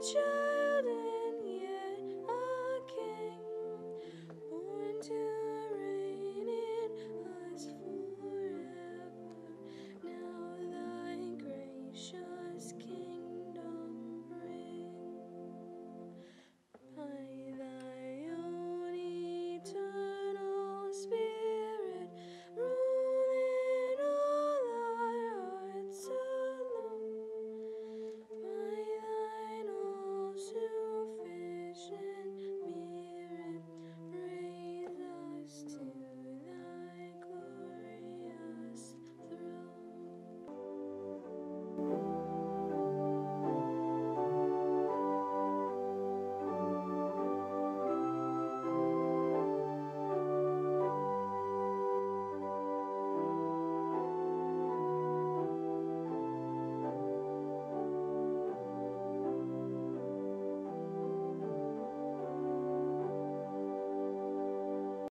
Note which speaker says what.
Speaker 1: future.